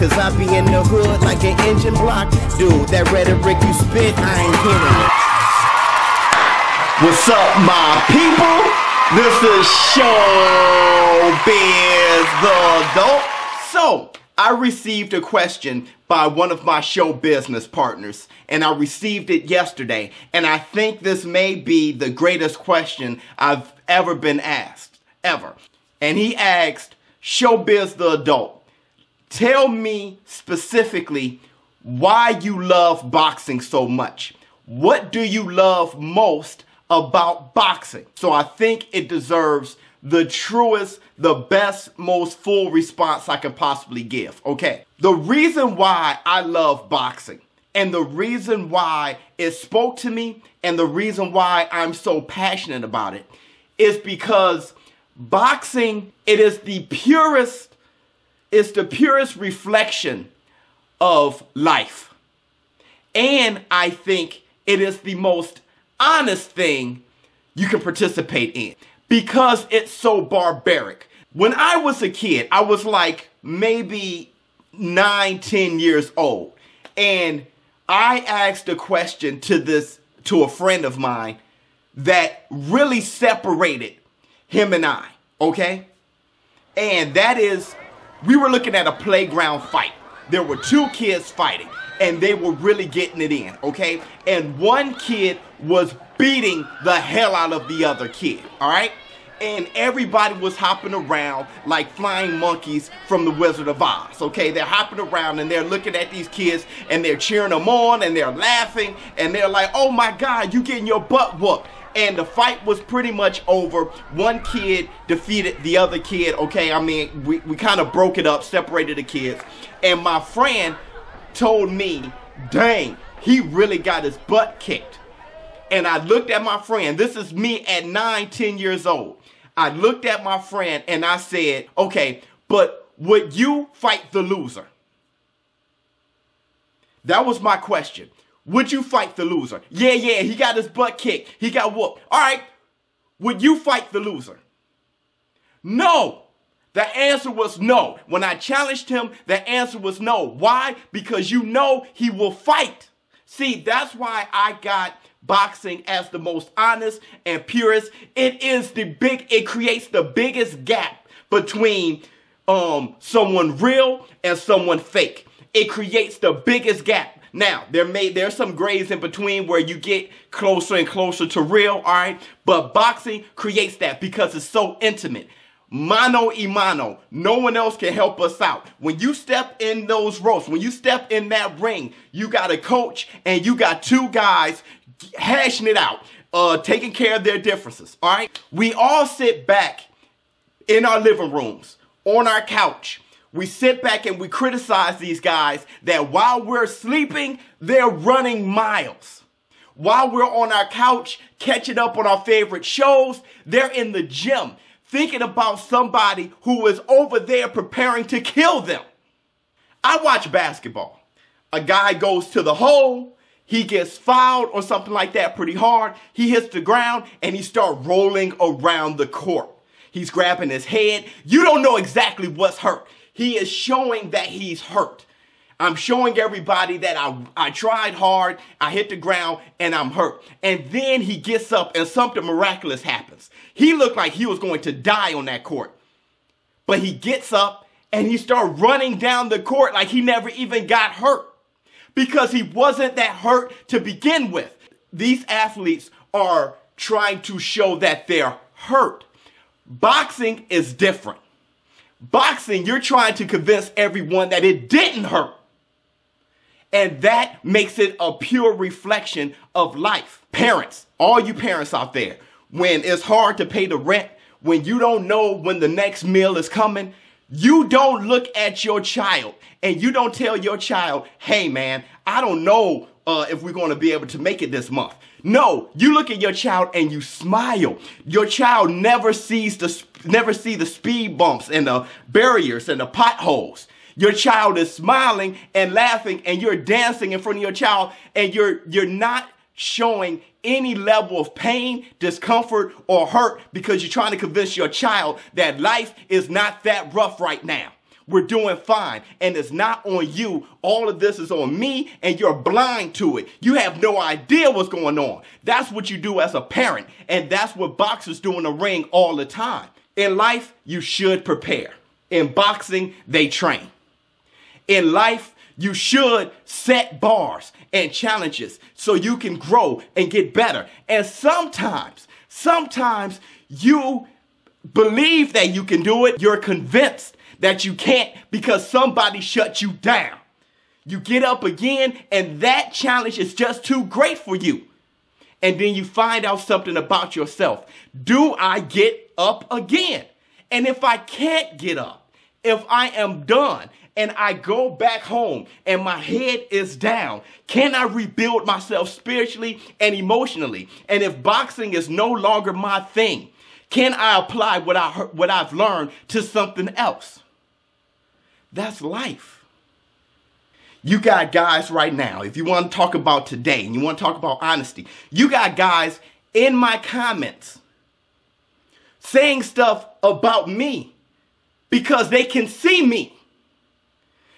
Cause I be in the hood like an engine block. Dude, that rhetoric you spit, I ain't hearing it. What's up, my people? This is ShowBizz the Adult. So, I received a question by one of my show business partners, and I received it yesterday, and I think this may be the greatest question I've ever been asked, ever. And he asked, ShowBizz the Adult, tell me specifically why you love boxing so much. What do you love most about boxing? So I think it deserves the truest, the best, most full response I can possibly give. Okay. The reason why I love boxing and the reason why it spoke to me and the reason why I'm so passionate about it is because boxing, it is the purest, it's the purest reflection of life. And I think it is the most honest thing you can participate in because it's so barbaric. When I was a kid, I was like maybe nine, ten years old. And I asked a question to this, to a friend of mine that really separated him and I, okay? And that is, we were looking at a playground fight. There were two kids fighting and they were really getting it in, okay? And one kid was beating the hell out of the other kid, all right? And everybody was hopping around like flying monkeys from the Wizard of Oz, okay? They're hopping around and they're looking at these kids and they're cheering them on and they're laughing and they're like, oh my God, you getting your butt whooped and the fight was pretty much over. One kid defeated the other kid, okay? I mean, we, we kind of broke it up, separated the kids. And my friend told me, dang, he really got his butt kicked. And I looked at my friend. This is me at nine, ten years old. I looked at my friend and I said, okay, but would you fight the loser? That was my question. Would you fight the loser? Yeah, yeah, he got his butt kicked. He got whooped. All right. Would you fight the loser? No. The answer was no. When I challenged him, the answer was no. Why? Because you know he will fight. See, that's why I got boxing as the most honest and purest. It is the big, it creates the biggest gap between um, someone real and someone fake. It creates the biggest gap. Now, there may there's some grades in between where you get closer and closer to real, all right? But boxing creates that because it's so intimate. Mano y mano. No one else can help us out. When you step in those ropes, when you step in that ring, you got a coach and you got two guys hashing it out, uh, taking care of their differences. All right. We all sit back in our living rooms, on our couch. We sit back and we criticize these guys that while we're sleeping, they're running miles. While we're on our couch catching up on our favorite shows, they're in the gym thinking about somebody who is over there preparing to kill them. I watch basketball. A guy goes to the hole, he gets fouled or something like that pretty hard. He hits the ground and he starts rolling around the court. He's grabbing his head. You don't know exactly what's hurt. He is showing that he's hurt. I'm showing everybody that I, I tried hard, I hit the ground, and I'm hurt. And then he gets up and something miraculous happens. He looked like he was going to die on that court. But he gets up and he starts running down the court like he never even got hurt because he wasn't that hurt to begin with. These athletes are trying to show that they're hurt. Boxing is different. Boxing, you're trying to convince everyone that it didn't hurt. And that makes it a pure reflection of life. Parents, all you parents out there, when it's hard to pay the rent, when you don't know when the next meal is coming, you don't look at your child and you don't tell your child, hey man, I don't know uh, if we're going to be able to make it this month. No, you look at your child and you smile. Your child never sees the never see the speed bumps and the barriers and the potholes. Your child is smiling and laughing and you're dancing in front of your child and you're you're not showing any level of pain, discomfort, or hurt because you're trying to convince your child that life is not that rough right now. We're doing fine. And it's not on you. All of this is on me, and you're blind to it. You have no idea what's going on. That's what you do as a parent, and that's what boxers do in the ring all the time. In life, you should prepare. In boxing, they train. In life, you should set bars and challenges so you can grow and get better. And sometimes, sometimes you believe that you can do it. You're convinced that you can't because somebody shut you down. You get up again, and that challenge is just too great for you. And then you find out something about yourself. Do I get up again? And if I can't get up, if I am done and I go back home and my head is down, can I rebuild myself spiritually and emotionally? And if boxing is no longer my thing, can I apply what, I, what I've learned to something else? That's life. You got guys right now, if you want to talk about today and you want to talk about honesty, you got guys in my comments saying stuff about me because they can see me.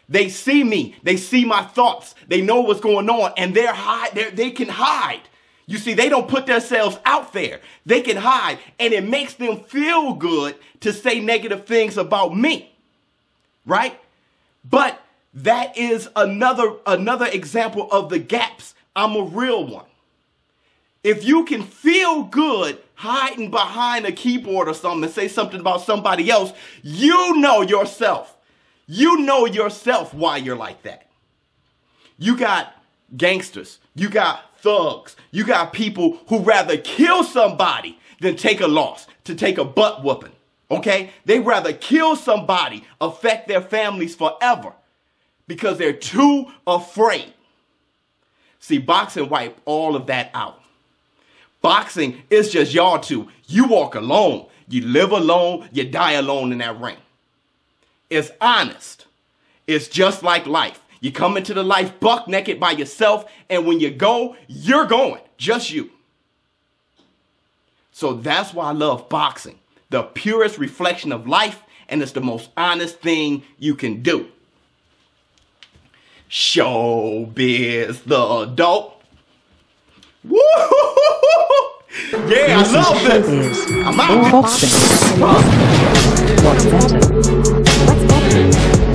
They see me. They see my thoughts. They know what's going on and they're hide. They're, they can hide. You see, they don't put themselves out there. They can hide and it makes them feel good to say negative things about me. Right? But that is another another example of the gaps. I'm a real one. If you can feel good hiding behind a keyboard or something and say something about somebody else, you know yourself. You know yourself why you're like that. You got gangsters, you got thugs, you got people who rather kill somebody than take a loss, to take a butt whooping. Okay? They rather kill somebody, affect their families forever because they're too afraid. See, boxing wipe all of that out. Boxing is just y'all two. You walk alone. You live alone. You die alone in that ring. It's honest. It's just like life. You come into the life buck naked by yourself, and when you go, you're going. Just you. So that's why I love boxing. The purest reflection of life, and it's the most honest thing you can do. ShowBizz the adult. Woo! Yeah, I love this. I'm out. Boxing. What's better? What's better?